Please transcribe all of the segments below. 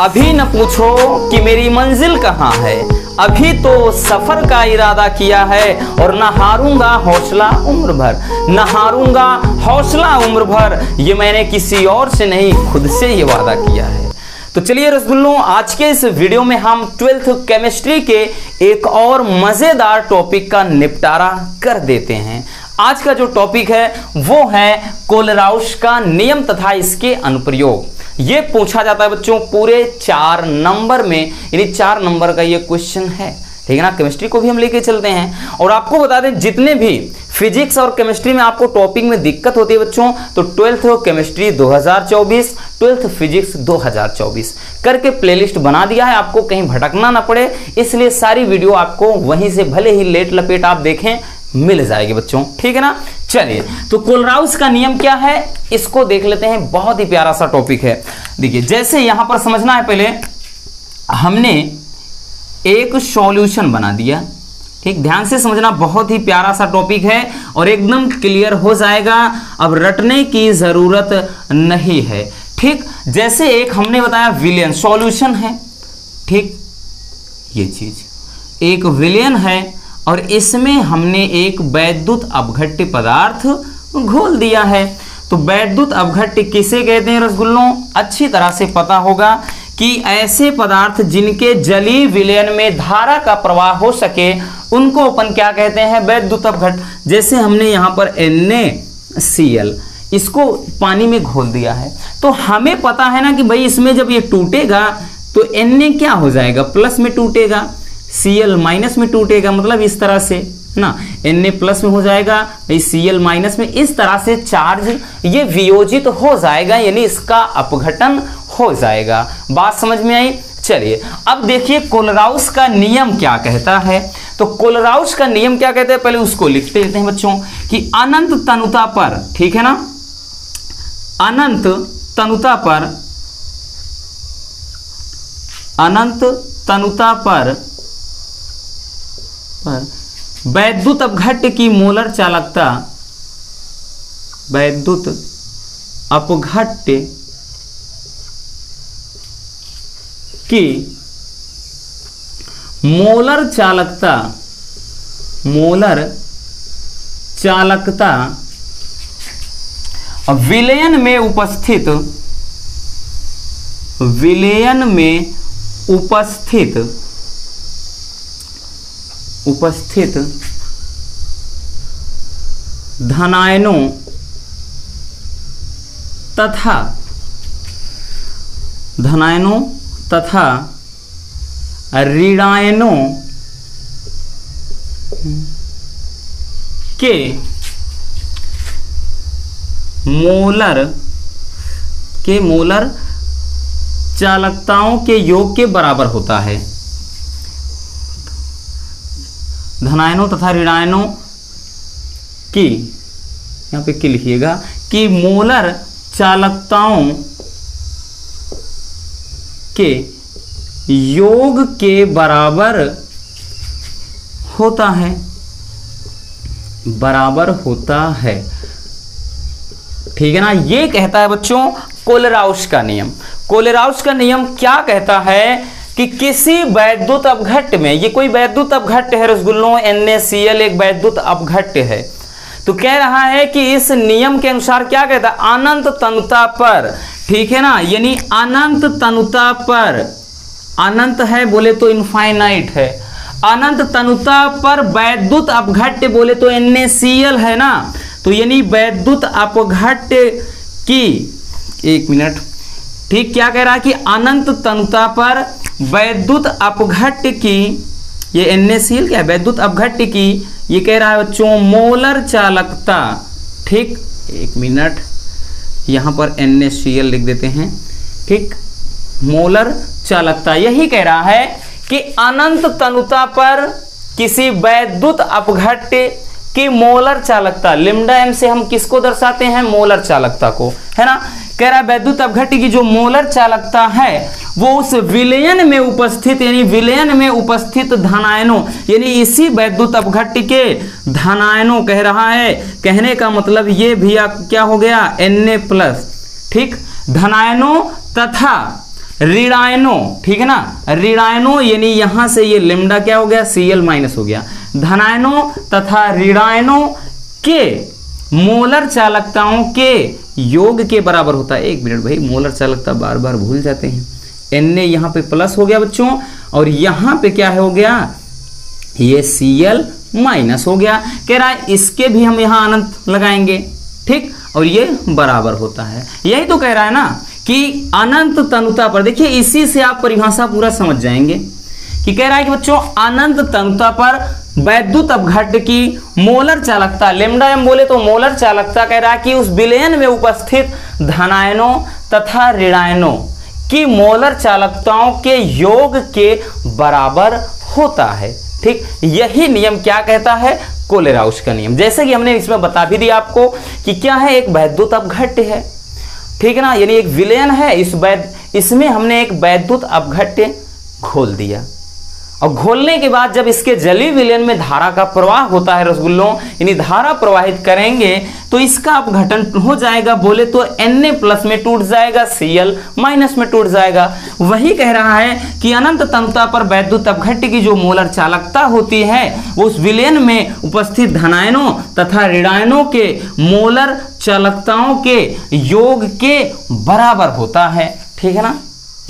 अभी न पूछो कि मेरी मंजिल कहाँ है। अभी तो सफ़र का इरादा किया है और न हारूँगा हौसला उम्र भर, न हारूँगा हौसला उम्र भर। ये मैंने किसी और से नहीं, खुद से ये वादा किया है। तो चलिए रसगुल्लों, आज के इस वीडियो में हम ट्वेल्थ केमिस्ट्री के एक और मज़ेदार टॉपिक का निपटारा कर देते हैं। आज का जो टॉपिक है, वो है कोलराउश का नियम तथा इसके अनुप्रयोग। ये पूछा जाता है बच्चों, पूरे चार नंबर में, यानी चार नंबर का ये क्वेश्चन है। ठीक है ना? केमिस्ट्री को भी हम लेके चलते हैं। और आपको बता दें, जितने भी फिजिक्स और केमिस्ट्री में आपको टॉपिक में दिक्कत होती है बच्चों तो ट्वेल्थ केमिस्ट्री 2024 ट्वेल्थ फिजिक्स 2024 करके प्लेलिस्ट बना दिया है, आपको कहीं भटकना ना पड़े। इसलिए सारी वीडियो आपको वहीं से भले ही लेट लपेट आप देखें, मिल जाएगी बच्चों। ठीक है ना? चलिए तो कोलराउस का नियम क्या है? इसको देख लेते हैं, बहुत ही प्यारा सा टॉपिक है। देखिए, जैसे यहाँ पर समझना है पहले, हमने एक सॉल्यूशन बना दिया। ठीक, ध्यान से समझना, बहुत ही प्यारा सा टॉपिक है और एकदम क्लियर हो जाएगा। अब रटने की ज़रूरत नहीं है। ठीक, जैसे एक हमने बताया विलियन सॉल्यूशन है। ठीक, ये चीज़। एक विलियन है और इसमें हमने एक वैद्युत अपघट्य पदार्थ घोल दिया है। तो वैद्युत अपघट्य किसे कहते हैं रसगुल्लों? अच्छी तरह से पता होगा कि ऐसे पदार्थ जिनके जलीय विलयन में धारा का प्रवाह हो सके, उनको अपन क्या कहते हैं? वैद्युत अपघट जैसे हमने यहाँ पर एन इसको पानी में घोल दिया है। तो हमें पता है ना कि भाई इसमें जब ये टूटेगा तो एन क्या हो जाएगा? प्लस में टूटेगा। सी एल माइनस में टूटेगा मतलब इस तरह से ना? एन ए प्लस में हो जाएगा सी एल माइनस में इस तरह से चार्ज ये वियोजित तो हो जाएगा, यानी इसका अपघटन हो जाएगा। बात समझ में आई? चलिए, अब देखिए कोलराउस का नियम क्या कहता है। तो कोलराउस का नियम क्या कहते हैं? पहले उसको लिखते लेते हैं बच्चों कि अनंत तनुता पर, ठीक है ना? अनंत तनुता पर, अनंत तनुता पर पर। वैद्युत अपघट्य की मोलर चालकता। वैद्युत अपघट्य की मोलर चालकता। मोलर चालकता। विलयन में उपस्थित। विलयन में उपस्थित। उपस्थित धनायनों तथा धनायनों तथा ऋणायनों के मोलर के मोलर चालकताओं के योग के बराबर होता है। धनायनों तथा ऋणायनों की, यहाँ पे की लिखिएगा, कि मोलर चालकताओं के योग के बराबर होता है। बराबर होता है। ठीक है ना? ये कहता है बच्चों, कोलराउस का नियम। कोलेराउस का नियम क्या कहता है? कि किसी वैद्युत अपघट्य में, ये कोई वैद्युत अपघट्य है रसगुल्लों NaCl एक वैद्युत अपघट्य है। तो कह रहा है कि इस नियम के अनुसार क्या कहता है? अनंत तनुता पर। ठीक है ना? यानी अनंत तनुता पर। अनंत है बोले तो इनफाइनाइट है। अनंत तनुता पर वैद्युत अपघट्य बोले तो NaCl है ना? तो यानी वैद्युत अपघट्य की, एक मिनट। ठीक, क्या कह रहा है कि अनंत तनुता पर वैद्युत अपघट की, ये एनएसीएल क्या है? वैद्युत अपघट्य की, ये कह रहा है बच्चों, मोलर चालकता। ठीक, एक मिनट, यहाँ पर एनएसीएल लिख देते हैं। ठीक, मोलर चालकता। यही कह रहा है कि अनंत तनुता पर किसी वैद्युत अपघट्य की मोलर चालकता, लिम्डा एम से हम किसको दर्शाते हैं? मोलर चालकता को। है ना? कह रहा है, वैद्युत अपघट्य की जो मोलर चालकता है, वो उस विलयन में उपस्थित, यानी विलयन में उपस्थित धनायनों, यानी इसी वैद्युत अपघट्य के धनायनों कह रहा है। कहने का मतलब ये भी क्या हो गया? एन ए प्लस ठीक? धनायनों तथा ऋणायनो, ठीक है ना? ऋणायनो, यानी यहाँ से ये लिमडा क्या हो गया? सीएल माइनस हो गया। धनायनो तथा ऋणायनो के मोलर चालकताओं के योग के बराबर होता है। एक मिनट भाई, मोलर चालकता बार बार भूल जाते हैं। एन ए यहाँ पे प्लस हो गया बच्चों, और यहाँ पे क्या हो गया? ये सीएल माइनस हो गया। कह रहा है इसके भी हम यहाँ अनंत लगाएँगे, ठीक? और ये बराबर होता है। यही तो कह रहा है ना कि अनंत तनुता पर, देखिए, इसी से आप परिभाषा पूरा समझ जाएँगे कि कह रहा है कि बच्चों, अनंत तनुता पर वैद्युत अपघट की मोलर चालकता, लेमडा एम बोले तो मोलर चालकता कह रहा है कि उस विलयन में उपस्थित धनायनों तथा ऋणायनों की मोलर चालकताओं के योग के बराबर होता है। ठीक, यही नियम क्या कहता है? कोलेराउस का नियम। जैसे कि हमने इसमें बता भी दिया आपको कि क्या है, एक वैद्युत अपघट्य है। ठीक है ना, यानी एक विलयन है, इस वैद इसमें हमने एक वैद्युत अपघट्य घोल दिया। और घोलने के बाद जब इसके जली विलयन में धारा का प्रवाह होता है रसगुल्लों, यानी धारा प्रवाहित करेंगे तो इसका अपघटन हो जाएगा, बोले तो Na प्लस में टूट जाएगा, Cl माइनस में टूट जाएगा। वही कह रहा है कि अनंत तनुता पर वैद्युत अपघट्य की जो मोलर चालकता होती है, वो उस विलयन में उपस्थित धनायनों तथा ऋणायनों के मोलर चालकताओं के योग के बराबर होता है। ठीक है ना?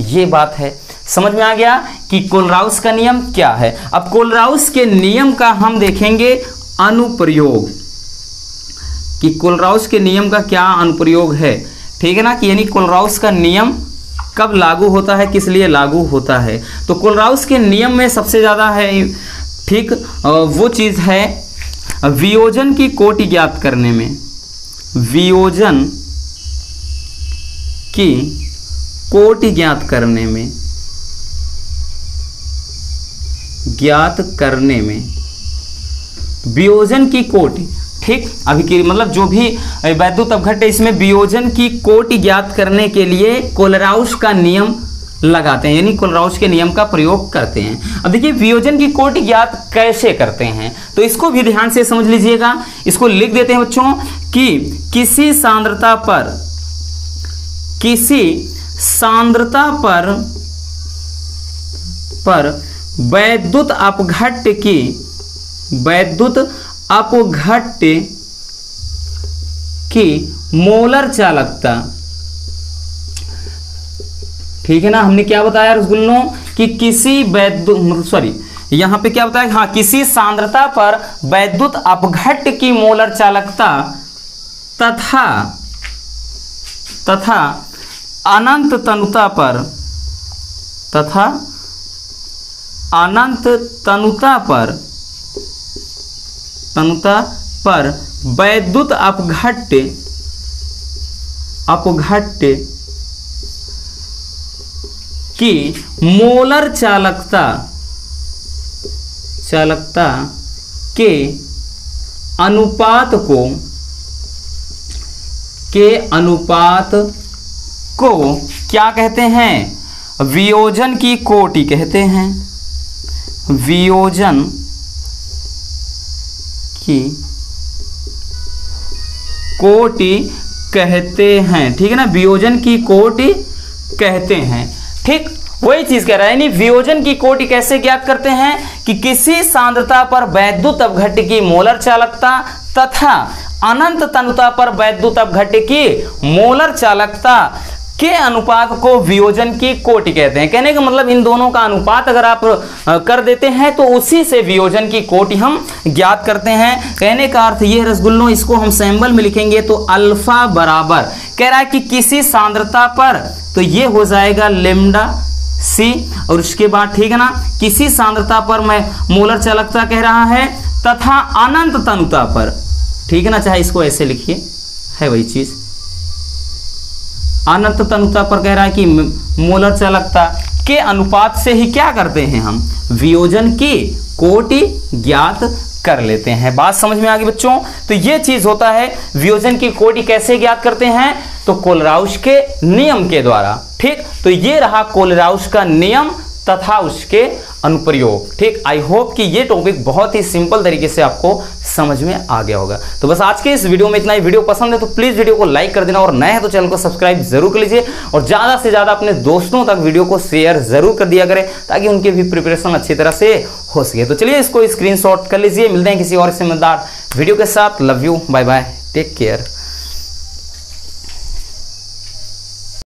ये बात है। समझ में आ गया? कि कोलराउस का नियम क्या है? अब कोलराउस के नियम का हम देखेंगे अनुप्रयोग। कि कोलराउस के नियम का क्या अनुप्रयोग है? ठीक है ना? कि यानी कोलराउस का नियम कब लागू होता है, किस लिए लागू होता है? तो कोलराउस के नियम में सबसे ज़्यादा है, ठीक वो चीज़ है वियोजन की कोटि ज्ञात करने में। वियोजन की कोटि ज्ञात करने में। ज्ञात करने में। वियोजन की कोटि, ठीक? अभी की मतलब जो भी वैद्युत अपघट है, इसमें वियोजन की कोटि ज्ञात करने के लिए कोलराउस का नियम लगाते हैं, यानी कोलराउस के नियम का प्रयोग करते हैं। अब देखिए, वियोजन की कोटि ज्ञात कैसे करते हैं? तो इसको भी ध्यान से समझ लीजिएगा। इसको लिख देते हैं बच्चों कि किसी सांद्रता पर, किसी सांद्रता पर पर वैद्युत अपघट्य की, वैद्युत अपघट्य की मोलर चालकता। ठीक है ना? हमने क्या बताया रसगुल्लों कि किसी वैद्युत सॉरी यहाँ पे क्या बताया? हाँ किसी सांद्रता पर वैद्युत अपघट्य की मोलर चालकता तथा तथा अनंत तनुता पर, तथा अनंत तनुता पर तनुता पर वैद्युत अपघट्य अपघट्य की मोलर चालकता चालकता के अनुपात को, के अनुपात को क्या कहते हैं? वियोजन की कोटि कहते हैं। वियोजन की कोटि कहते हैं। ठीक है ना? वियोजन की कोटि कहते हैं। ठीक? वही चीज़ कह रहा है। यानी वियोजन की कोटि कैसे ज्ञात करते हैं? कि किसी सांद्रता पर वैद्युत अपघट्य की मोलर चालकता तथा अनंत तनुता पर वैद्युत अपघट्य की मोलर चालकता के अनुपात को वियोजन की कोटि कहते हैं। कहने का मतलब इन दोनों का अनुपात अगर आप कर देते हैं तो उसी से वियोजन की कोटि हम ज्ञात करते हैं। कहने का अर्थ ये रसगुल्लों, इसको हम सैम्बल में लिखेंगे तो अल्फ़ा बराबर। कह रहा है कि किसी सांद्रता पर तो ये हो जाएगा लेमडा सी, और उसके बाद ठीक है ना, किसी सांद्रता पर मैं मोलर चालकता कह रहा है, तथा अनंत तनुता पर। ठीक है ना, चाहे इसको ऐसे लिखिए, है वही चीज़। अनंत तनुता पर कह रहा है कि मोलर चालकता के अनुपात से ही क्या करते हैं हम? वियोजन की कोटि ज्ञात कर लेते हैं। बात समझ में आ गई बच्चों? तो ये चीज़ होता है, वियोजन की कोटि कैसे ज्ञात करते हैं? तो कोलराउस के नियम के द्वारा। ठीक? तो ये रहा कोलराउस का नियम तथा उसके अनुप्रयोग। ठीक? आई होप कि ये टॉपिक बहुत ही सिंपल तरीके से आपको समझ में आ गया होगा। तो बस आज के इस वीडियो में इतना ही। वीडियो पसंद है तो प्लीज़ वीडियो को लाइक कर देना और नए हैं तो चैनल को सब्सक्राइब ज़रूर कर लीजिए और ज़्यादा से ज़्यादा अपने दोस्तों तक वीडियो को शेयर ज़रूर कर दिया करें ताकि उनके भी प्रिपरेशन अच्छी तरह से हो सके। तो चलिए इसको स्क्रीन कर लीजिए। मिलते हैं किसी और समझदार वीडियो के साथ। Love you bye bye take care